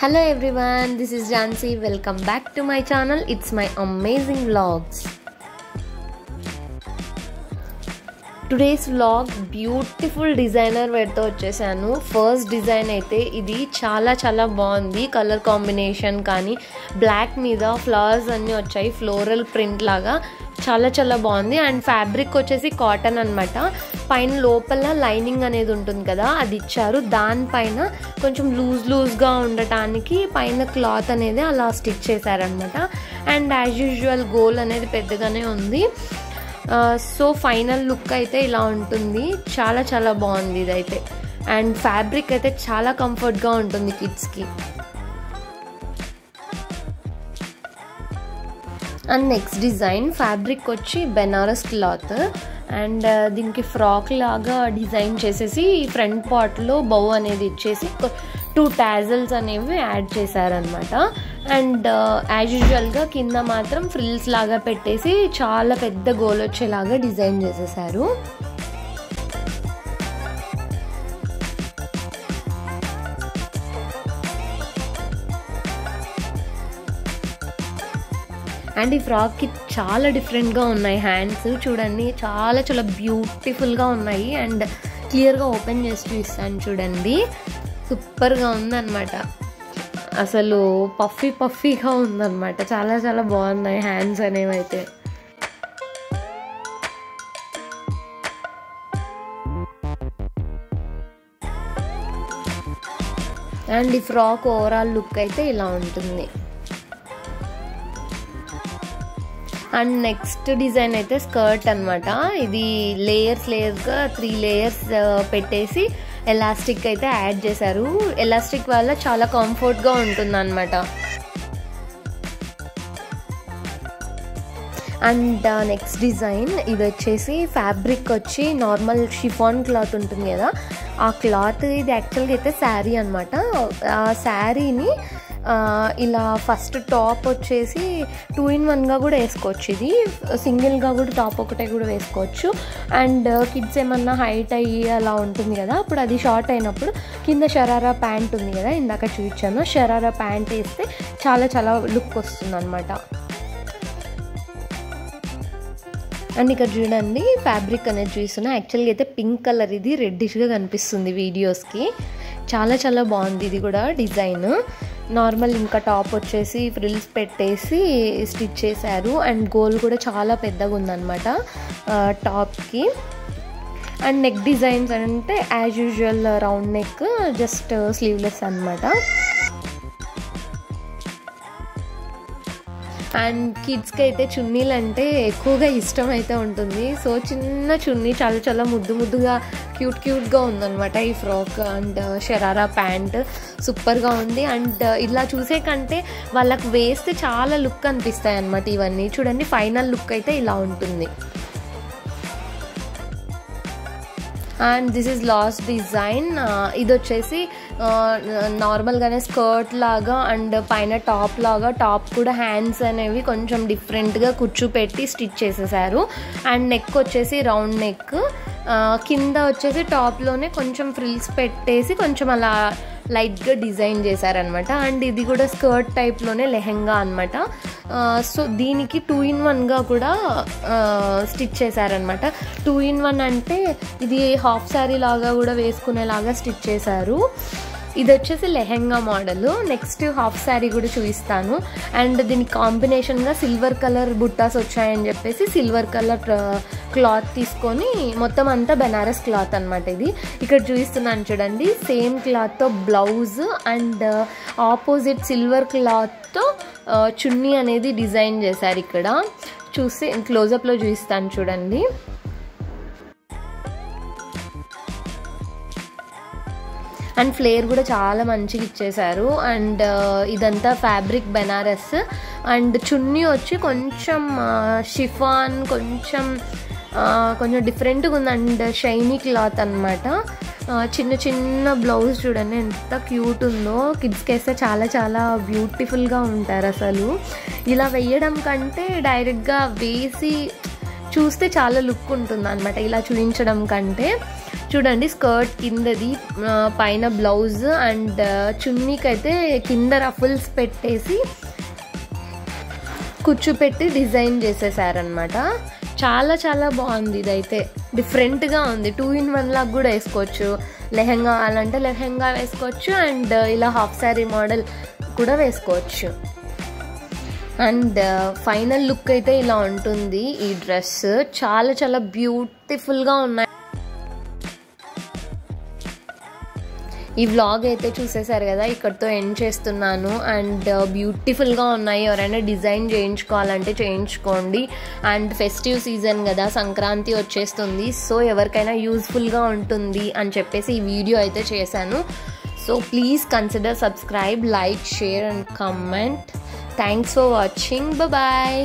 Hello everyone this is Jhansi welcome back to my channel it's my amazing vlogs today's vlog beautiful designer వేర్తో వచ్చేసాను. First design అయితే ఇది చాలా చాలా బాగుంది. Colour combination కానీ black మీద ఫ్లవర్స్ అన్నీ వచ్చాయి. ఫ్లోరల్ ప్రింట్ లాగా. చాలా చాలా బాగుంది. అండ్ ఫ్యాబ్రిక్ వచ్చేసి కాటన్ అనమాట పైన లోపల లైనింగ్ అనేది ఉంటుంది కదా అది ఇచ్చారు. దానిపైన కొంచెం లూజ్ లూజ్గా ఉండటానికి పైన క్లాత్ అనేది అలా స్టిచ్ చేశారనమాట అండ్ యాజ్ యూజువల్ గోల్ అనేది పెద్దగానే ఉంది. సో ఫైనల్ లుక్ అయితే ఇలా ఉంటుంది. చాలా చాలా బాగుంది ఇదైతే. అండ్ ఫ్యాబ్రిక్ అయితే చాలా కంఫర్ట్గా ఉంటుంది కిడ్స్కి. అండ్ నెక్స్ట్ డిజైన్ ఫ్యాబ్రిక్ వచ్చి బెనారస్ క్లాత్ అండ్ దీనికి ఫ్రాక్ లాగా డిజైన్ చేసేసి ఫ్రంట్ పార్ట్లో బౌ అనేది ఇచ్చేసి టూ ట్యాజల్స్ అనేవి యాడ్ చేశారనమాట అండ్ యాజ్ యూజువల్గా కింద మాత్రం ఫ్రిల్స్ లాగా పెట్టేసి చాలా పెద్ద గోల్ వచ్చేలాగా డిజైన్ చేసేసారు. అండ్ ఈ ఫ్రాక్కి చాలా డిఫరెంట్గా ఉన్నాయి హ్యాండ్స్. చూడండి చాలా చాలా బ్యూటిఫుల్గా ఉన్నాయి. అండ్ క్లియర్గా ఓపెన్ చేసి చూస్తాను చూడండి. సూపర్గా ఉందన్నమాట. అసలు పఫీ పఫీగా ఉందన్నమాట. చాలా చాలా బాగున్నాయి హ్యాండ్స్ అనేవి అయితే. అండ్ ఈ ఫ్రాక్ ఓవరాల్ లుక్ అయితే ఇలా ఉంటుంది. అండ్ నెక్స్ట్ డిజైన్ అయితే స్కర్ట్ అనమాట ఇది లేయర్స్ లేయర్స్గా త్రీ లేయర్స్ పెట్టేసి ఎలాస్టిక్ అయితే యాడ్ చేశారు. ఎలాస్టిక్ వల్ల చాలా కంఫర్ట్గా ఉంటుంది అనమాట అండ్ నెక్స్ట్ డిజైన్ ఇది వచ్చేసి ఫ్యాబ్రిక్ వచ్చి నార్మల్ షిఫాన్ క్లాత్ ఉంటుంది కదా. ఆ క్లాత్ ఇది యాక్చువల్గా అయితే శారీ అనమాట ఆ శారీని ఇలా ఫస్ట్ టాప్ వచ్చేసి టూ ఇన్ వన్గా కూడా వేసుకోవచ్చు ఇది. సింగిల్గా కూడా టాప్ ఒకటే కూడా వేసుకోవచ్చు. అండ్ కిడ్స్ uh, ఏమన్నా హైట్ అయ్యి అలా ఉంటుంది కదా అప్పుడు అది షార్ట్ అయినప్పుడు కింద షరారా ప్యాంట్ ఉంది కదా ఇందాక చూపించాను. షరారా ప్యాంట్ వేస్తే చాలా చాలా లుక్ వస్తుంది అనమాట అండ్ ఇక్కడ చూడండి ఫ్యాబ్రిక్ అనేది చూస్తున్నా. యాక్చువల్గా అయితే పింక్ కలర్ ఇది రెడ్డిష్గా కనిపిస్తుంది వీడియోస్కి చాలా చాలా బాగుంది ఇది కూడా డిజైన్. నార్మల్ ఇంకా టాప్ వచ్చేసి ఫ్రిల్స్ పెట్టేసి స్టిచ్ చేశారు. అండ్ గోల్ కూడా చాలా పెద్దగా ఉందన్నమాట టాప్కి. అండ్ నెక్ డిజైన్స్ అంటే as usual round neck just sleeveless అనమాట అండ్ కిడ్స్కి అయితే చున్నీలు అంటే ఎక్కువగా ఇష్టం అయితే ఉంటుంది. సో చిన్న చున్నీ చాలా చాలా ముద్దు ముద్దుగా క్యూట్ క్యూట్గా ఉందన్నమాట ఈ ఫ్రాక్ అండ్ షరారా ప్యాంట్. సూపర్గా ఉంది. అండ్ ఇలా చూసే కంటే వాళ్ళకి వేస్తే చాలా లుక్ అనిపిస్తాయి అనమాట ఇవన్నీ. చూడండి ఫైనల్ లుక్ అయితే ఇలా ఉంటుంది. And this is last design. ఇది వచ్చేసి నార్మల్గానే స్కర్ట్ లాగా అండ్ పైన టాప్ లాగా టాప్ కూడా హ్యాండ్స్ అనేవి కొంచెం డిఫరెంట్గా కూర్చోపెట్టి స్టిచ్ చేసేసారు. అండ్ నెక్ వచ్చేసి రౌండ్ నెక్. కింద వచ్చేసి టాప్లోనే కొంచెం ఫ్రిల్స్ పెట్టేసి కొంచెం అలా లైట్గా డిజైన్ చేశారనమాట అండ్ ఇది కూడా స్కర్ట్ టైప్లోనే లెహెంగా అనమాట సో దీనికి టూ ఇన్ వన్గా కూడా స్టిచ్ చేశారనమాట టూ ఇన్ వన్ అంటే ఇది హాఫ్ శారీ లాగా కూడా వేసుకునేలాగా స్టిచ్ చేశారు. ఇది వచ్చేసి lehenga model. Next half sari కూడా చూపిస్తాను. అండ్ దీనికి కాంబినేషన్గా సిల్వర్ కలర్ బుట్టాస్ వచ్చాయని చెప్పేసి సిల్వర్ కలర్ క్లాత్ తీసుకొని మొత్తం అంతా బెనారస్ క్లాత్ అనమాట ఇది. ఇక్కడ చూపిస్తున్నాను చూడండి. సేమ్ క్లాత్తో బ్లౌజ్ అండ్ ఆపోజిట్ సిల్వర్ క్లాత్తో చున్నీ అనేది డిజైన్ చేశారు ఇక్కడ. చూసి క్లోజప్లో చూపిస్తాను చూడండి. అండ్ ఫ్లేర్ కూడా చాలా మంచిగా ఇచ్చేశారు. అండ్ ఇదంతా ఫ్యాబ్రిక్ బెనారస్. అండ్ చున్నీ వచ్చి కొంచెం షిఫాన్ కొంచెం కొంచెం డిఫరెంట్గా ఉంది. అండ్ షైనీ క్లాత్ అనమాట చిన్న చిన్న బ్లౌజ్ చూడండి ఎంత క్యూట్ ఉందో. కిడ్స్కి వేస్తే చాలా చాలా బ్యూటిఫుల్గా ఉంటారు అసలు. ఇలా వేయడం కంటే డైరెక్ట్గా వేసి చూస్తే చాలా లుక్ ఉంటుంది అనమాట ఇలా చూపించడం కంటే. చూడండి స్కర్ట్ కిందది పైన బ్లౌజ్ అండ్ చున్నీకి అయితే కింద రఫుల్స్ పెట్టేసి కుచ్చు పెట్టి డిజైన్ చేసేసారనమాట చాలా చాలా బాగుంది ఇదైతే. డిఫరెంట్గా ఉంది. టూ ఇన్ వన్ లాగా కూడా వేసుకోవచ్చు. లెహెంగా అలాంటే లెహెంగా వేసుకోవచ్చు అండ్ ఇలా హాఫ్ శారీ మోడల్ కూడా వేసుకోవచ్చు. అండ్ ఫైనల్ లుక్ అయితే ఇలా ఉంటుంది ఈ డ్రెస్. చాలా చాలా బ్యూటిఫుల్గా ఉన్నాయి. ఈ వ్లాగ్ అయితే చూసేశారు కదా ఇక్కడితో ఎండ్ చేస్తున్నాను. అండ్ బ్యూటిఫుల్గా uh, ఉన్నాయి. ఎవరైనా డిజైన్ చేయించుకోవాలంటే చేయించుకోండి. అండ్ ఫెస్టివ్ సీజన్ కదా సంక్రాంతి వచ్చేస్తుంది. సో ఎవరికైనా యూస్ఫుల్గా ఉంటుంది అని చెప్పేసి ఈ వీడియో అయితే చేశాను. So please consider subscribe like share and comment thanks for watching bye